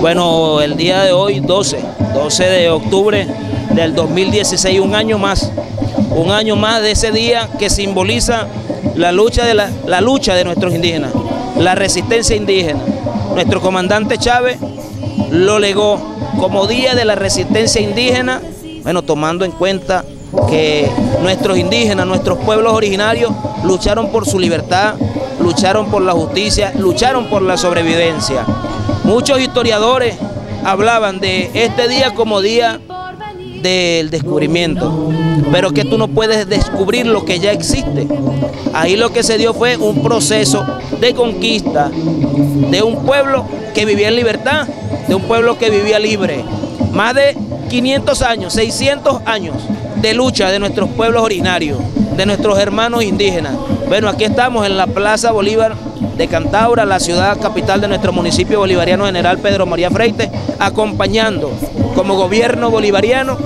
Bueno, el día de hoy, 12, 12 de octubre del 2016, un año más, un año más de ese día que simboliza la lucha de, la, la lucha de nuestros indígenas, la resistencia indígena. Nuestro comandante Chávez lo legó como Día de la Resistencia Indígena, bueno, tomando en cuenta que nuestros indígenas, nuestros pueblos originarios lucharon por su libertad, lucharon por la justicia, lucharon por la sobrevivencia. Muchos historiadores hablaban de este día como día del descubrimiento, pero que tú no puedes descubrir lo que ya existe. Ahí lo que se dio fue un proceso de conquista de un pueblo que vivía en libertad, de un pueblo que vivía libre. Más de 500 años, 600 años de lucha de nuestros pueblos originarios, de nuestros hermanos indígenas. Bueno, aquí estamos en la Plaza Bolívar de Cantaura, la ciudad capital de nuestro municipio bolivariano general Pedro María Freite, acompañando como gobierno bolivariano,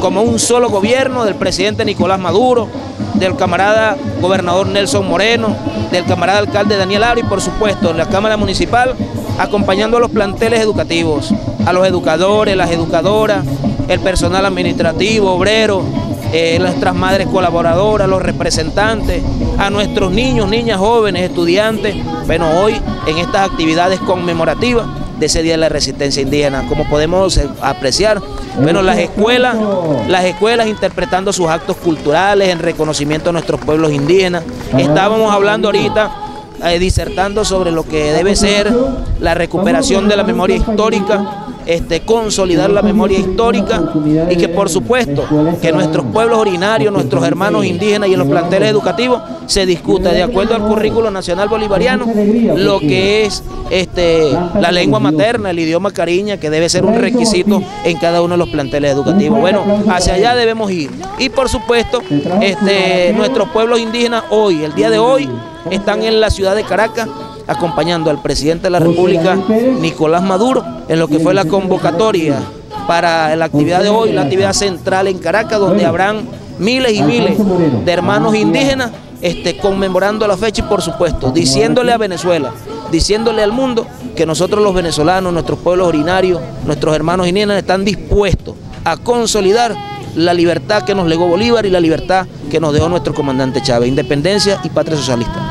como un solo gobierno del presidente Nicolás Maduro, del camarada gobernador Nelson Moreno, del camarada alcalde Daniel Aro y por supuesto en la Cámara Municipal acompañando a los planteles educativos, a los educadores, las educadoras, el personal administrativo, obrero, eh, nuestras madres colaboradoras, los representantes, a nuestros niños, niñas, jóvenes, estudiantes, bueno, hoy en estas actividades conmemorativas de ese Día de la Resistencia Indígena, como podemos eh, apreciar, bueno, las escuelas, las escuelas interpretando sus actos culturales en reconocimiento a nuestros pueblos indígenas. Estábamos hablando ahorita eh, disertando sobre lo que debe ser la recuperación de la memoria histórica este, consolidar la memoria histórica y que por supuesto que nuestros pueblos originarios, nuestros hermanos indígenas y en los planteles educativos se discuta de acuerdo al currículo nacional bolivariano lo que es este, la lengua materna, el idioma cariña, que debe ser un requisito en cada uno de los planteles educativos. Bueno, hacia allá debemos ir. Y por supuesto, este, nuestros pueblos indígenas hoy, el día de hoy, están en la ciudad de Caracas acompañando al presidente de la República, Nicolás Maduro, en lo que fue la convocatoria para la actividad de hoy, la actividad central en Caracas, donde habrán miles y miles de hermanos indígenas este, conmemorando la fecha y por supuesto diciéndole a Venezuela, diciéndole al mundo que nosotros los venezolanos, nuestros pueblos originarios, nuestros hermanos indígenas están dispuestos a consolidar la libertad que nos legó Bolívar y la libertad que nos dejó nuestro comandante Chávez, independencia y patria socialista.